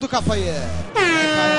do Cafaié.